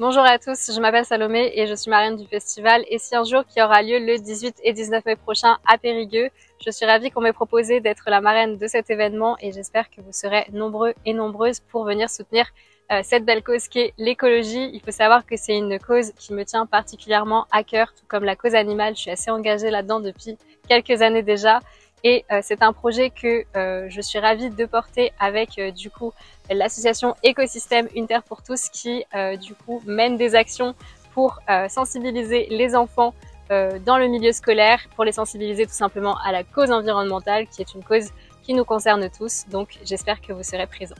Bonjour à tous, je m'appelle Salomé et je suis marraine du festival Et si un jour qui aura lieu le 18 et 19 mai prochain à Périgueux. Je suis ravie qu'on m'ait proposé d'être la marraine de cet événement et j'espère que vous serez nombreux et nombreuses pour venir soutenir euh, cette belle cause qui est l'écologie. Il faut savoir que c'est une cause qui me tient particulièrement à cœur, tout comme la cause animale. Je suis assez engagée là-dedans depuis quelques années déjà et euh, c'est un projet que euh, je suis ravie de porter avec euh, du coup l'association Écosystème Une Terre pour tous qui du coup mène des actions pour sensibiliser les enfants dans le milieu scolaire, pour les sensibiliser tout simplement à la cause environnementale qui est une cause qui nous concerne tous. Donc j'espère que vous serez présents.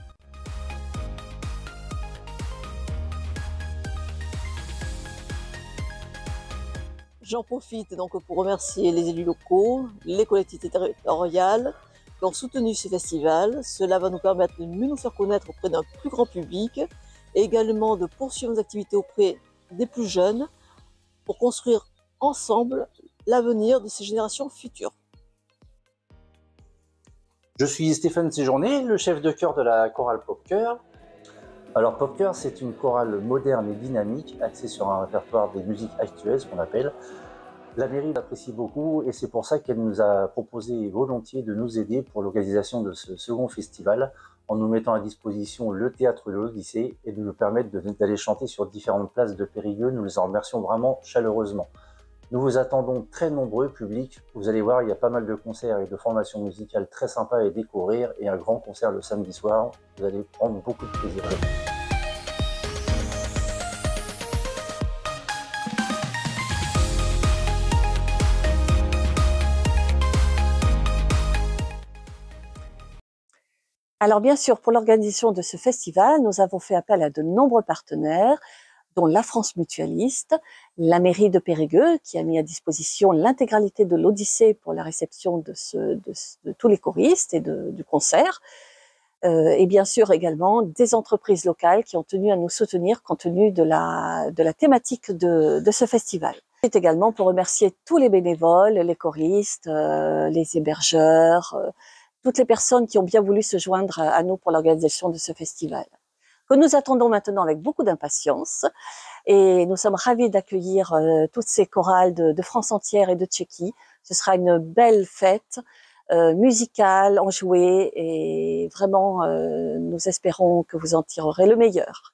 J'en profite donc pour remercier les élus locaux, les collectivités territoriales qui ont soutenu ce festival. Cela va nous permettre de mieux nous faire connaître auprès d'un plus grand public et également de poursuivre nos activités auprès des plus jeunes pour construire ensemble l'avenir de ces générations futures. Je suis Stéphane Séjourné, le chef de chœur de la chorale Popcœur. Alors Popcœur, c'est une chorale moderne et dynamique, axée sur un répertoire des musiques actuelles, ce qu'on appelle. La mairie l'apprécie beaucoup et c'est pour ça qu'elle nous a proposé volontiers de nous aider pour l'organisation de ce second festival en nous mettant à disposition le théâtre de l'Odyssée et de nous permettre d'aller chanter sur différentes places de Périgueux. Nous les en remercions vraiment chaleureusement. Nous vous attendons très nombreux, publics. Vous allez voir, il y a pas mal de concerts et de formations musicales très sympas à découvrir et un grand concert le samedi soir. Vous allez prendre beaucoup de plaisir. Alors bien sûr, pour l'organisation de ce festival, nous avons fait appel à de nombreux partenaires, dont la France Mutualiste, la mairie de Périgueux, qui a mis à disposition l'intégralité de l'Odyssée pour la réception de, tous les choristes et du concert, euh, et bien sûr également des entreprises locales qui ont tenu à nous soutenir compte tenu de la, thématique de, ce festival. C'est également pour remercier tous les bénévoles, les choristes, euh, les hébergeurs, euh, toutes les personnes qui ont bien voulu se joindre à nous pour l'organisation de ce festival, que nous attendons maintenant avec beaucoup d'impatience. Et nous sommes ravis d'accueillir euh, toutes ces chorales de, France entière et de Tchéquie. Ce sera une belle fête euh, musicale, enjouée, et vraiment, euh, nous espérons que vous en tirerez le meilleur.